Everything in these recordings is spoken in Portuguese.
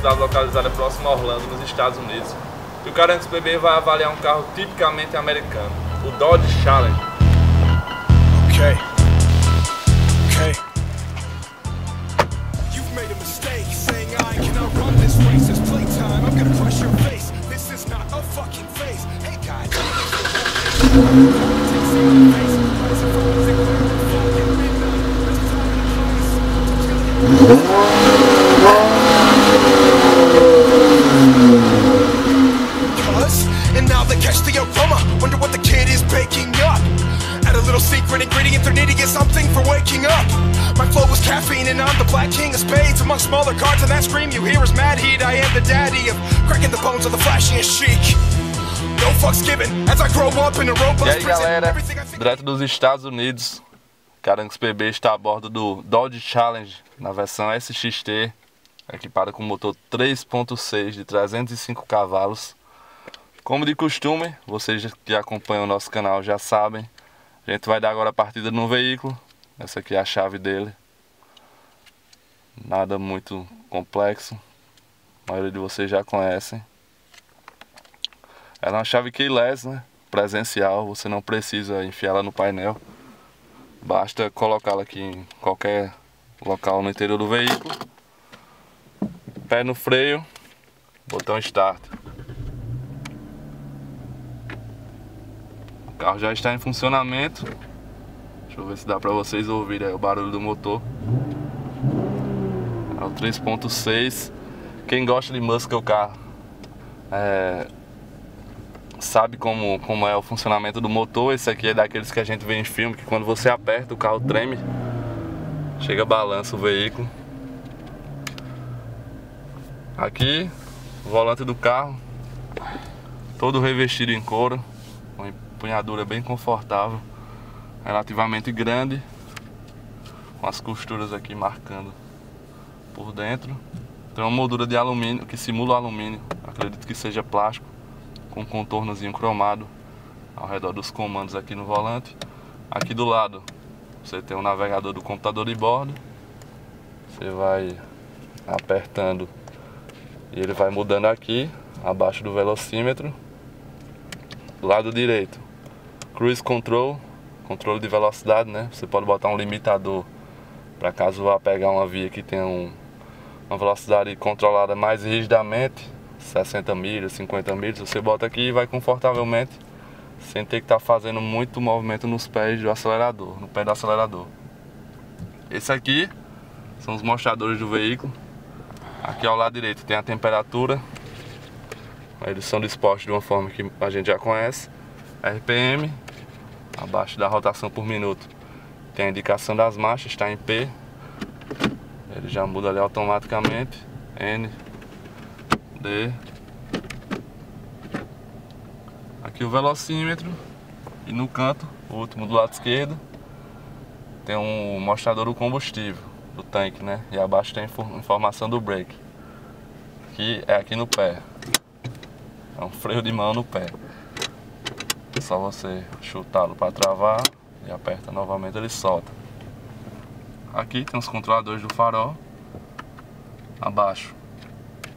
cidade localizada próxima a Orlando, nos Estados Unidos. E o Caranx BB vai avaliar um carro tipicamente americano, o Dodge Challenger. Okay. Okay. You've made playtime. Face. Hey guys. Smaller cards, and that scream you hear is mad heat. I am the daddy of cracking the bones of the flashiest chic. No fucks given as I grow up in a E aí galera, direto dos Estados Unidos, Caranx PB está a bordo do Dodge Challenge na versão SXT, equipada com motor 3.6 de 305 cavalos. Como de costume, vocês que acompanham o nosso canal já sabem, a gente vai dar agora a partida no veículo. Essa aqui é a chave dele. Nada muito complexo, a maioria de vocês já conhecem. Ela é uma chave keyless, né? Presencial, você não precisa enfiar ela no painel. Basta colocá-la aqui em qualquer local no interior do veículo. Pé no freio, botão start. O carro já está em funcionamento. Deixa eu ver se dá pra vocês ouvirem o barulho do motor. É o 3.6. Quem gosta de muscle car é, sabe como, como é o funcionamento do motor. Esse aqui é daqueles que a gente vê em filme, que quando você aperta o carro treme, chega balança o veículo. Aqui, o volante do carro, todo revestido em couro, uma empunhadura bem confortável, relativamente grande, com as costuras aqui marcando por dentro. Tem uma moldura de alumínio que simula o alumínio, acredito que seja plástico com um contornozinho cromado ao redor dos comandos aqui no volante. Aqui do lado você tem o navegador do computador de bordo. Você vai apertando e ele vai mudando aqui, abaixo do velocímetro. Lado direito, cruise control, controle de velocidade, né? Você pode botar um limitador para caso vá pegar uma via que tenha um, uma velocidade controlada mais rigidamente 60 milhas, 50 milhas, você bota aqui e vai confortavelmente, sem ter que estar tá fazendo muito movimento nos pés do acelerador, no pé do acelerador. Esse aqui são os mostradores do veículo. Aqui ao lado direito tem a temperatura. Eles são dispostos de uma forma que a gente já conhece. RPM, abaixo da rotação por minuto. Tem a indicação das marchas, está em P. Ele já muda ali automaticamente. N, D. Aqui o velocímetro. E no canto, o último do lado esquerdo, tem um mostrador do combustível, do tanque, né? E abaixo tem informação do brake. Que é aqui no pé. É um freio de mão no pé. É só você chutá-lo para travar e aperta novamente ele solta. Aqui tem os controladores do farol. Abaixo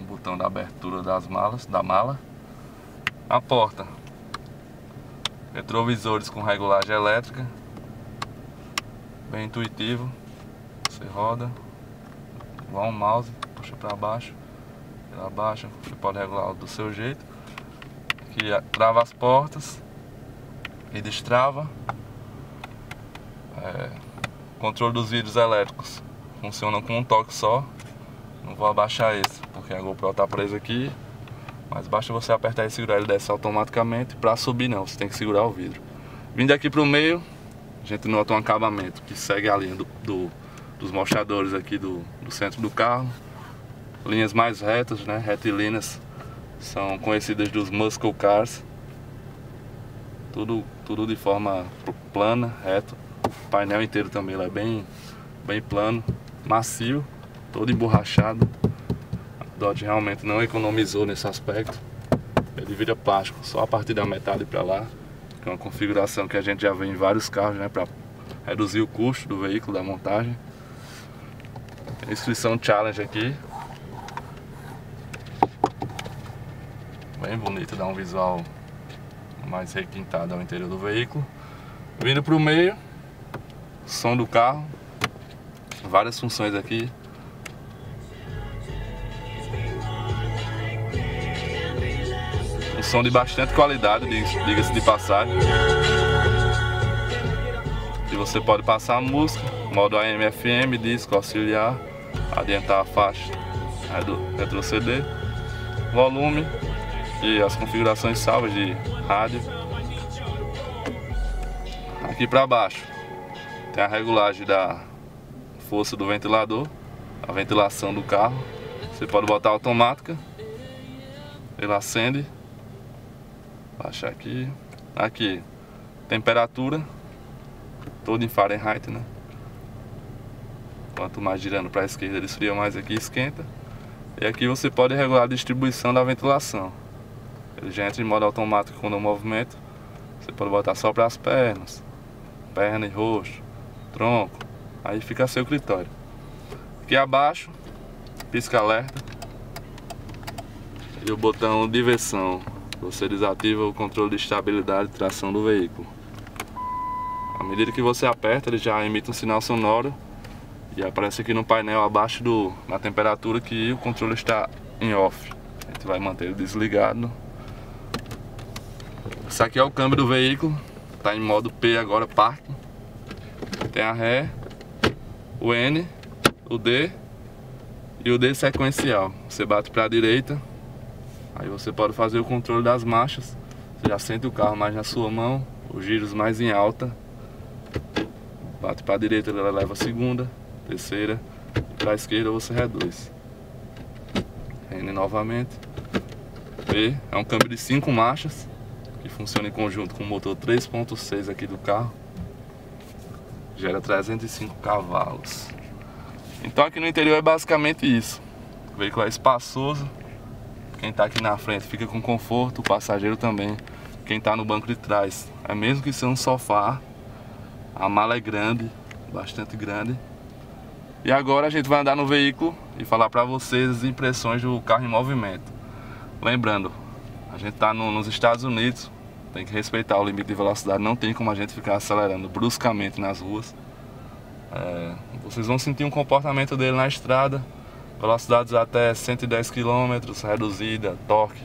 o botão da abertura das malas, da mala. A porta. Retrovisores com regulagem elétrica. Bem intuitivo. Você roda igual um mouse, puxa para baixo. Ela baixa, você pode regular do seu jeito. Aqui trava as portas e destrava. É, controle dos vidros elétricos funciona com um toque só. Não vou abaixar esse, porque a GoPro tá presa aqui. Mas basta você apertar e segurar, ele desce automaticamente. Pra subir não, você tem que segurar o vidro. Vindo aqui pro meio, a gente nota um acabamento que segue a linha do, do, dos mostradores aqui do, do centro do carro. Linhas mais retas, né, retilíneas, são conhecidas dos muscle cars. Tudo, tudo de forma plana, reto. Painel inteiro também é bem, bem plano, macio todo emborrachado. A Dodge realmente não economizou nesse aspecto. Ele vira plástico só a partir da metade para lá, que é uma configuração que a gente já vê em vários carros, né, para reduzir o custo do veículo, da montagem. inscrição challenge aqui. Bem bonito, dá um visual mais requintado ao interior do veículo. Vindo para o meio, som do carro, várias funções aqui. Um som de bastante qualidade, diga-se de passagem. E você pode passar a música, modo AM, FM, disco, auxiliar, adiantar a faixa, retroceder, volume e as configurações salvas de rádio. Aqui para baixo tem a regulagem da força do ventilador, a ventilação do carro. Você pode botar automática, ele acende, baixar aqui, aqui temperatura todo em Fahrenheit, né? Quanto mais girando para a esquerda ele esfria mais aqui esquenta. E aqui você pode regular a distribuição da ventilação. Ele já entra em modo automático quando o movimento. Você pode botar só para as pernas, perna e rosto, tronco. Aí fica a seu critério. Aqui abaixo, pisca alerta. E o botão diversão. Você desativa o controle de estabilidade e tração do veículo. À medida que você aperta, ele já emite um sinal sonoro e aparece aqui no painel abaixo do, na temperatura que o controle está em off. A gente vai manter ele desligado. Esse aqui é o câmbio do veículo, está em modo P agora, parking. Tem a ré, o N, o D e o D sequencial. Você bate para a direita, aí você pode fazer o controle das marchas. Você já sente o carro mais na sua mão, os giros mais em alta Bate para a direita, ela leva a segunda, terceira, para a esquerda você reduz. N novamente. P é um câmbio de 5 marchas, que funciona em conjunto com o motor 3.6 aqui do carro. Gera 305 cavalos. Então aqui no interior é basicamente isso. O veículo é espaçoso. Quem está aqui na frente fica com conforto, o passageiro também. Quem está no banco de trás, é mesmo que seja um sofá, a mala é grande, bastante grande. E agora a gente vai andar no veículo e falar para vocês as impressões do carro em movimento. Lembrando, a gente está no, nos Estados Unidos, tem que respeitar o limite de velocidade, não tem como a gente ficar acelerando bruscamente nas ruas. É, vocês vão sentir um comportamento dele na estrada, velocidades até 110 km, reduzida, torque.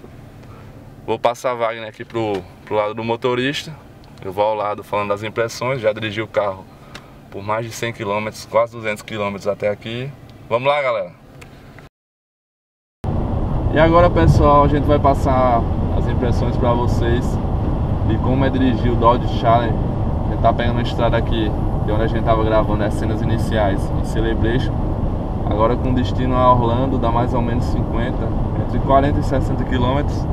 Vou passar a Wagner aqui pro, pro lado do motorista eu vou ao lado falando das impressões, já dirigi o carro por mais de 100 km, quase 200 km até aqui. Vamos lá, galera! E agora, pessoal, a gente vai passar as impressões para vocês de como é dirigir o Dodge Challenger. A gente tá pegando a estrada aqui, de onde a gente tava gravando as cenas iniciais em Celebration. Agora com destino a Orlando, dá mais ou menos 50, entre 40 e 60 quilômetros.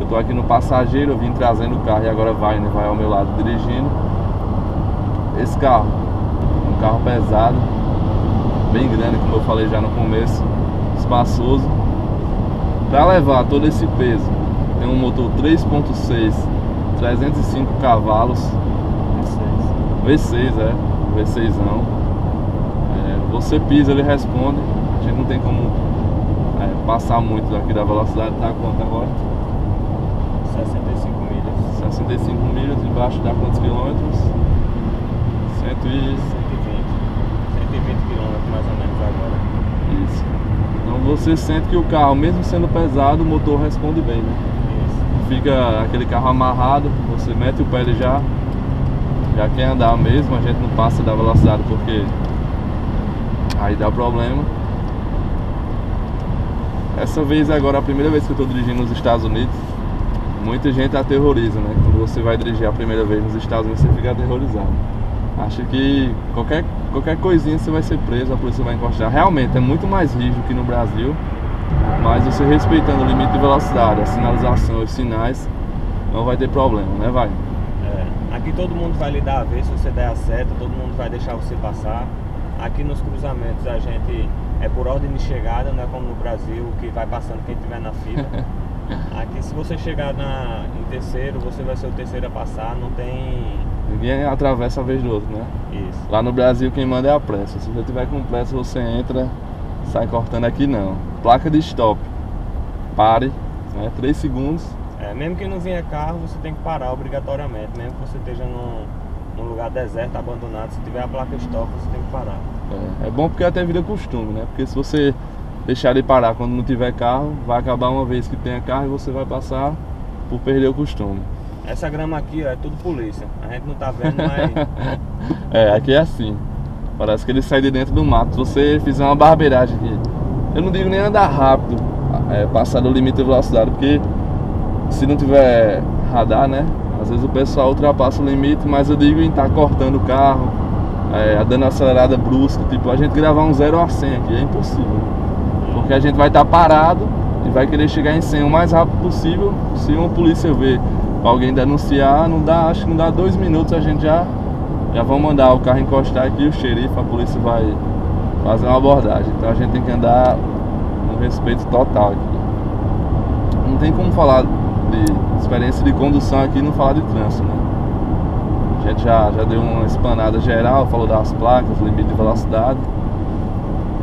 Eu tô aqui no passageiro, eu vim trazendo o carro e agora vai, né? Vai ao meu lado dirigindo. Esse carro, um carro pesado, bem grande, como eu falei já no começo, espaçoso. Para levar todo esse peso, tem um motor 3.6, 305 cavalos. V6. V6, é. V6 não. É, você pisa, ele responde. A gente não tem como é, passar muito daqui da velocidade. Tá quanto agora? 65 milhas. 65 milhas, embaixo dá quantos quilômetros? 100 e... 120. 120 quilômetros mais ou menos agora. Isso. Então você sente que o carro, mesmo sendo pesado, o motor responde bem, né? Fica aquele carro amarrado, você mete o pé ele já, já quer andar mesmo, a gente não passa da velocidade porque aí dá problema. Essa vez agora a primeira vez que eu estou dirigindo nos Estados Unidos muita gente aterroriza, né? Quando você vai dirigir a primeira vez nos Estados Unidos, você fica aterrorizado. Acha que qualquer, qualquer coisinha você vai ser preso, a polícia vai encostar. Realmente é muito mais rígido que no Brasil, mas você respeitando o limite de velocidade, a sinalização, os sinais, não vai ter problema, né, vai? É, aqui todo mundo vai lhe dar a ver se você der a seta, todo mundo vai deixar você passar. Aqui nos cruzamentos a gente é por ordem de chegada, não é como no Brasil, que vai passando quem estiver na fila. Aqui se você chegar na, em terceiro, você vai ser o terceiro a passar, não tem Ninguém atravessa a vez do outro, né? Isso. Lá no Brasil quem manda é a pressa. Se você tiver com pressa, você entra, sai cortando aqui não. Placa de stop. Pare, né? 3 segundos. É, mesmo que não venha carro, você tem que parar obrigatoriamente. Mesmo que você esteja num, num lugar deserto, abandonado, se tiver a placa stop, você tem que parar. É, é bom porque até vira costume, né? Porque se você deixar de parar quando não tiver carro, vai acabar uma vez que tenha carro e você vai passar por perder o costume. Essa grama aqui ó, é tudo polícia. A gente não tá vendo, mas. É, aqui é assim. Parece que ele sai de dentro do mato. Se você fizer uma barbeiragem aqui, eu não digo nem andar rápido, é, passar do limite de velocidade, porque se não tiver radar, né? Às vezes o pessoal ultrapassa o limite, mas eu digo em estar tá cortando o carro, é, dando acelerada brusca, tipo, a gente gravar um 0 a 100 aqui é impossível. Porque a gente vai estar tá parado e vai querer chegar em 100 o mais rápido possível. Se uma polícia ver alguém denunciar, não dá, acho que não dá dois minutos, a gente já, já vão mandar o carro encostar aqui, o xerife, a polícia vai fazer uma abordagem. Então a gente tem que andar com respeito total aqui. Não tem como falar de experiência de condução aqui e não falar de trânsito, né? A gente já, já deu uma espanada geral, falou das placas, limite de velocidade.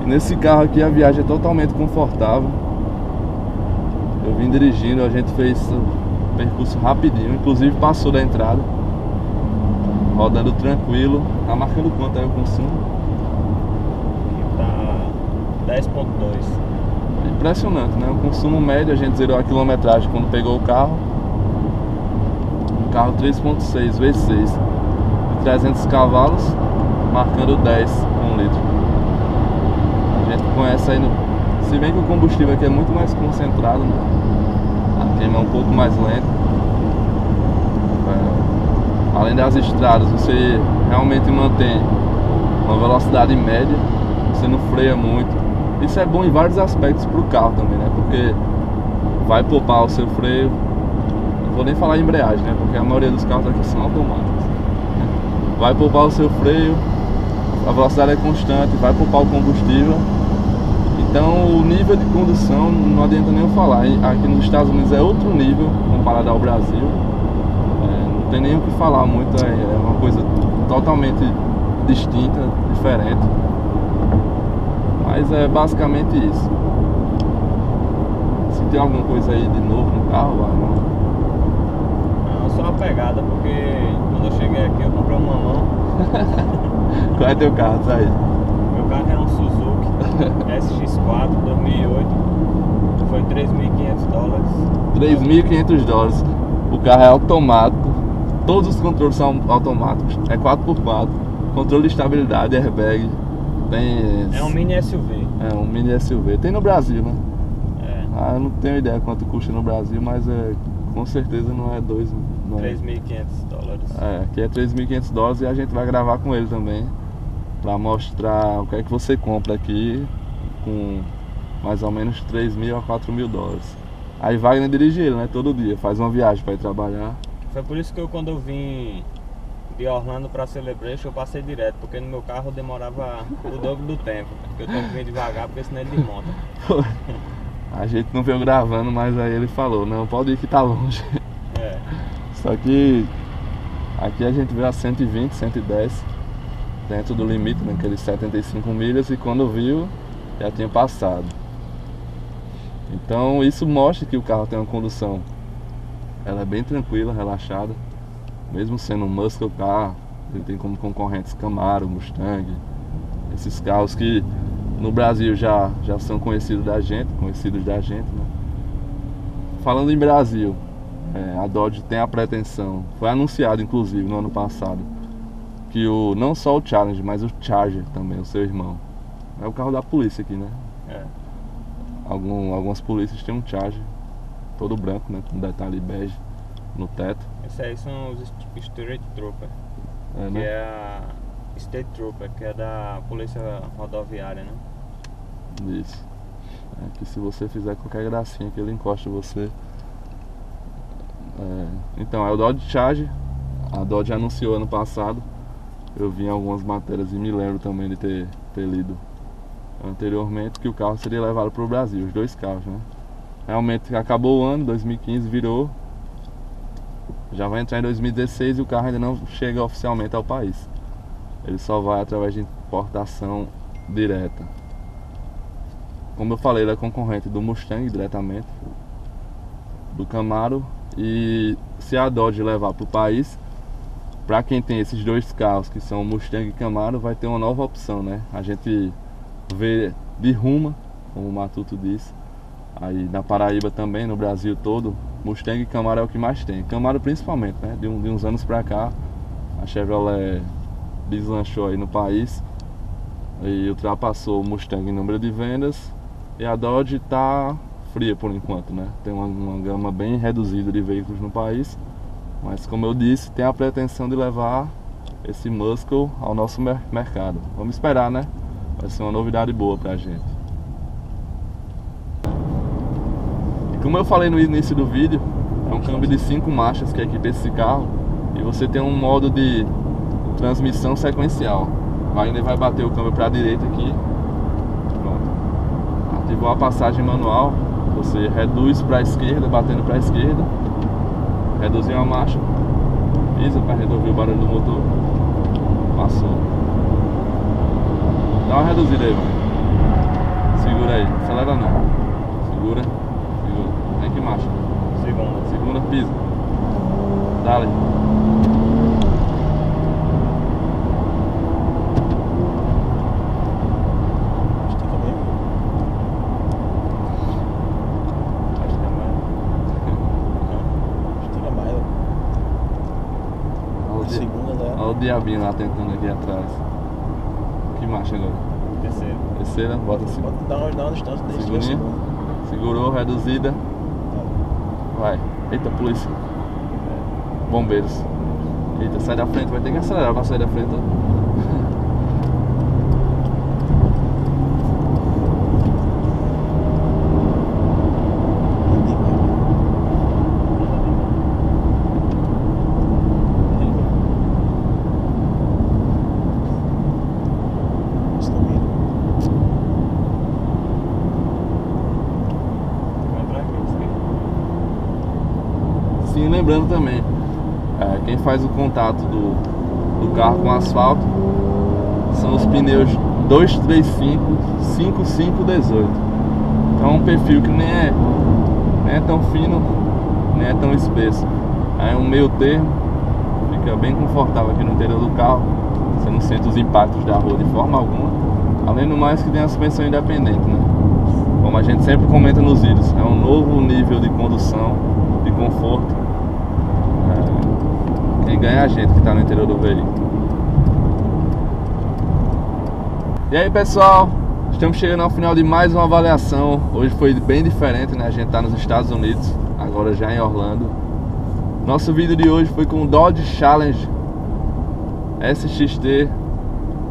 E nesse carro aqui a viagem é totalmente confortável. Eu vim dirigindo, a gente fez percurso rapidinho, inclusive passou da entrada. Rodando tranquilo. Tá marcando quanto aí o consumo? Tá 10.2. Impressionante, né? O consumo médio, a gente zerou a quilometragem quando pegou o carro. Um carro 3.6 V6 de 300 cavalos, marcando 10 por um litro. A gente conhece aí no... Se bem que o combustível aqui é muito mais concentrado, né? queima é um pouco mais lento. É, além das estradas, você realmente mantém uma velocidade média, você não freia muito. Isso é bom em vários aspectos para o carro também, né? Porque vai poupar o seu freio. Não vou nem falar em embreagem, né? Porque a maioria dos carros aqui são automáticos. Vai poupar o seu freio, a velocidade é constante, vai poupar o combustível então o nível de condução não adianta nem eu falar. Aqui nos Estados Unidos é outro nível comparado ao Brasil. É, não tem nem o que falar muito, é, é uma coisa totalmente distinta, diferente. Mas é basicamente isso. Se tem alguma coisa aí de novo no carro, vai, não. Não, só uma pegada, porque quando eu cheguei aqui eu comprei uma mão. Qual é teu carro, aí? Meu carro é um Suzuki SX4 2008 foi 3.500 dólares. 3.500 dólares. O carro é automático, todos os controles são automáticos, é 4x4, controle de estabilidade, airbag. Tem. É um mini SUV. É um mini SUV. Tem no Brasil, né? É. Ah, eu não tenho ideia quanto custa no Brasil, mas é, com certeza não é 2. 3.500 dólares. É, aqui é 3.500 dólares e a gente vai gravar com ele também para mostrar o que é que você compra aqui com mais ou menos 3 mil a 4 mil dólares. Aí Wagner dirige ele, né? Todo dia, faz uma viagem para ir trabalhar. Foi por isso que eu quando eu vim de Orlando para Celebration eu passei direto, porque no meu carro demorava o dobro do tempo. Porque eu tenho que vir devagar, porque senão ele desmonta. A gente não veio gravando, mas aí ele falou, não, pode ir que tá longe. É. Só que aqui a gente veio a 120, 110 dentro do limite, naqueles 75 milhas, e quando viu, já tinha passado. Então isso mostra que o carro tem uma condução. Ela é bem tranquila, relaxada. Mesmo sendo um muscle car, ele tem como concorrentes Camaro, Mustang, esses carros que no Brasil já, já são conhecidos da gente, conhecidos da gente, né? Falando em Brasil, é, a Dodge tem a pretensão, foi anunciado inclusive no ano passado, que o não só o Challenge, mas o Charger também, o seu irmão. É o carro da polícia aqui, né? É. Algum, algumas polícias têm um Charger todo branco, né? Com detalhe bege no teto. Esses aí são os Street Trooper. É, que né? é a State Trooper, que é da polícia rodoviária, né? Isso. É que se você fizer qualquer gracinha que ele encosta você. É, então, é o Dodge Charger. A Dodge anunciou ano passado eu vi em algumas matérias e me lembro também de ter, ter lido anteriormente que o carro seria levado para o Brasil, os dois carros, né? Realmente acabou o ano, 2015 virou. Já vai entrar em 2016 e o carro ainda não chega oficialmente ao país. Ele só vai através de importação direta. Como eu falei, ele é concorrente do Mustang diretamente, do Camaro. E se a Dodge levar para o país, para quem tem esses dois carros, que são Mustang e Camaro, vai ter uma nova opção, né? A gente vê de Ruma, como o Matuto disse, aí na Paraíba também, no Brasil todo, Mustang e Camaro é o que mais tem. Camaro principalmente, né? De, um, de uns anos pra cá, a Chevrolet deslanchou aí no país e ultrapassou o Mustang em número de vendas e a Dodge tá fria por enquanto, né? Tem uma, uma gama bem reduzida de veículos no país, mas como eu disse, tem a pretensão de levar esse Muscle ao nosso mer mercado. Vamos esperar, né? Vai ser uma novidade boa pra gente. E como eu falei no início do vídeo, é um câmbio de 5 marchas que equipa esse carro e você tem um modo de transmissão sequencial. Wagner vai bater o câmbio para a direita aqui. Pronto. Ativou a passagem manual. Você reduz para a esquerda, batendo para a esquerda. Reduziu a marcha. Pisa para reduzir o barulho do motor. Passou. Dá uma reduzida aí, mano. Segura aí. Acelera não. Segura. Marcha. Segunda. Segunda, pisa. Dale. É diabinho lá tentando aqui atrás. Que marcha agora? Terceiro. Terceira, bota segunda. Bota, dá uma, dá uma distância desse Segundinha. Segurou, reduzida. Vai. Eita, polícia. Bombeiros. Eita, sai da frente, vai ter que acelerar pra sair da frente. Ande mesmo. Isso também. Vai entrar aqui, esquerda. Sim, lembrando também, é, quem faz o contato do, do carro com o asfalto são os pneus 235 5518. Então é um perfil que nem é, nem é tão fino, nem é tão espesso. É um meio termo, fica bem confortável aqui no interior do carro. Você não sente os impactos da rua de forma alguma. Além do mais que tem a suspensão independente, né? Como a gente sempre comenta nos vídeos, é um novo nível de condução, de conforto. Quem ganha é a gente que está no interior do veículo. E aí pessoal, estamos chegando ao final de mais uma avaliação. Hoje foi bem diferente, né? A gente está nos Estados Unidos, agora já em Orlando. Nosso vídeo de hoje foi com o Dodge Challenge SXT,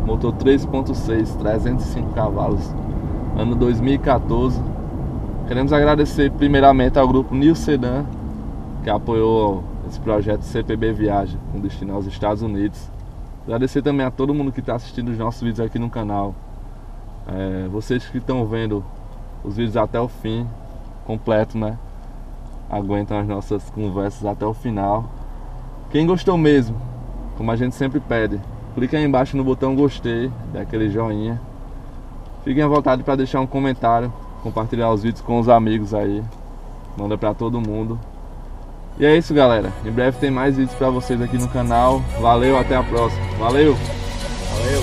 motor 3.6, 305 cavalos, ano 2014. Queremos agradecer primeiramente ao grupo New Sedan, que apoiou esse projeto CPB Viagem, com destino aos Estados Unidos. Agradecer também a todo mundo que está assistindo os nossos vídeos aqui no canal. É, vocês que estão vendo os vídeos até o fim, completo, né? Aguentam as nossas conversas até o final. Quem gostou mesmo, como a gente sempre pede, clica aí embaixo no botão gostei, dá aquele joinha. Fiquem à vontade para deixar um comentário, compartilhar os vídeos com os amigos aí. Manda para todo mundo. E é isso, galera. Em breve tem mais vídeos para vocês aqui no canal. Valeu, até a próxima. Valeu. Valeu.